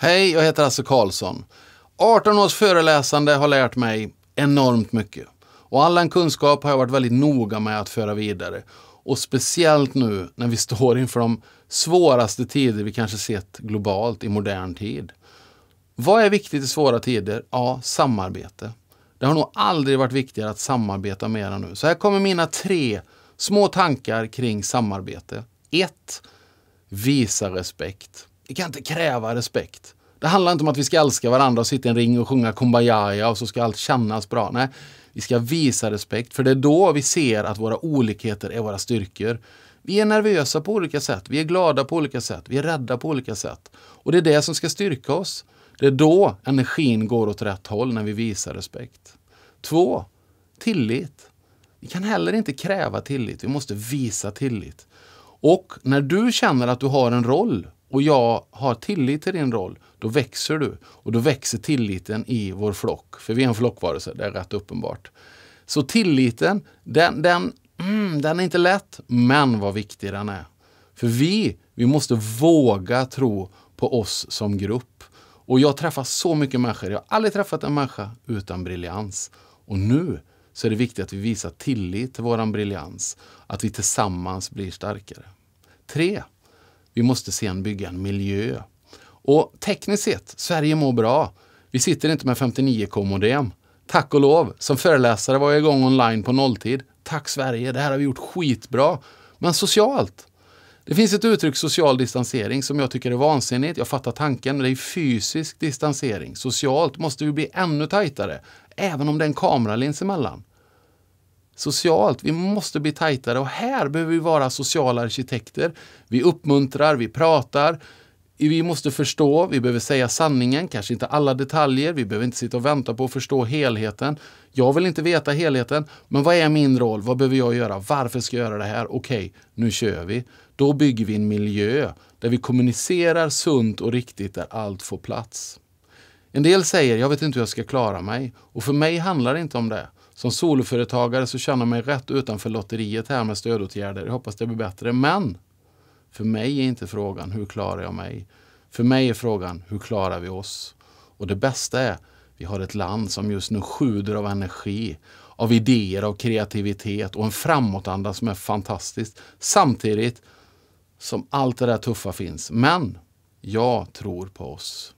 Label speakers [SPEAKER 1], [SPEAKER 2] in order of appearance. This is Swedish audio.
[SPEAKER 1] Hej, jag heter Hasse Karlsson. 18 års föreläsande har lärt mig enormt mycket. Och all den kunskap har jag varit väldigt noga med att föra vidare. Och speciellt nu när vi står inför de svåraste tider vi kanske sett globalt i modern tid. Vad är viktigt i svåra tider? Ja, samarbete. Det har nog aldrig varit viktigare att samarbeta mer än nu. Så här kommer mina tre små tankar kring samarbete. 1. Visa respekt. Vi kan inte kräva respekt. Det handlar inte om att vi ska älska varandra och sitta i en ring och sjunga Kumbaya och så ska allt kännas bra. Nej, vi ska visa respekt för det är då vi ser att våra olikheter är våra styrkor. Vi är nervösa på olika sätt, vi är glada på olika sätt, vi är rädda på olika sätt. Och det är det som ska styrka oss. Det är då energin går åt rätt håll när vi visar respekt. Två, tillit. Vi kan heller inte kräva tillit, vi måste visa tillit. Och när du känner att du har en roll och jag har tillit till din roll, då växer du. Och då växer tilliten i vår flock. För vi är en flockvarelse, det är rätt uppenbart. Så tilliten, den, den, mm, den är inte lätt, men vad viktig den är. För vi, vi måste våga tro på oss som grupp. Och jag träffar så mycket människor. Jag har aldrig träffat en människa utan briljans. Och nu så är det viktigt att vi visar tillit till våran briljans. Att vi tillsammans blir starkare. Tre, vi måste sen bygga en miljö. Och tekniskt sett, Sverige mår bra. Vi sitter inte med 59k-modem. Tack och lov, som föreläsare var jag igång online på nolltid. Tack Sverige, det här har vi gjort skitbra. Men socialt, det finns ett uttryck social distansering som jag tycker är vansinnigt. Jag fattar tanken, men det är fysisk distansering. Socialt måste vi bli ännu tajtare, även om det är en kameralins emellan. Socialt, vi måste bli tajtare och här behöver vi vara sociala arkitekter. Vi uppmuntrar, vi pratar, vi måste förstå, vi behöver säga sanningen, kanske inte alla detaljer, vi behöver inte sitta och vänta på att förstå helheten. Jag vill inte veta helheten, men vad är min roll? Vad behöver jag göra? Varför ska jag göra det här? Okej, okay, nu kör vi. Då bygger vi en miljö där vi kommunicerar sunt och riktigt, där allt får plats. En del säger, jag vet inte hur jag ska klara mig. Och för mig handlar det inte om det. Som soloföretagare så känner jag mig rätt utanför lotteriet här med stödåtgärder. Jag hoppas det blir bättre. Men för mig är inte frågan hur klarar jag mig? För mig är frågan hur klarar vi oss? Och det bästa är vi har ett land som just nu sjuder av energi, av idéer, av kreativitet och en framåtanda som är fantastisk. Samtidigt som allt det där tuffa finns. Men jag tror på oss.